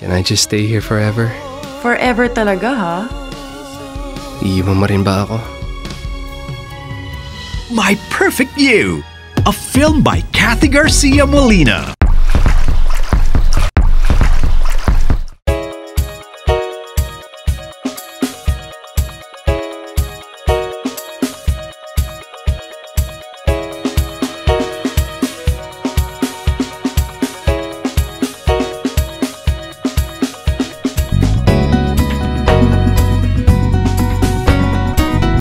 Can I just stay here forever? Forever talaga ha? Iiwan mo rin ba ako? My Perfect You, a film by Cathy Garcia Molina.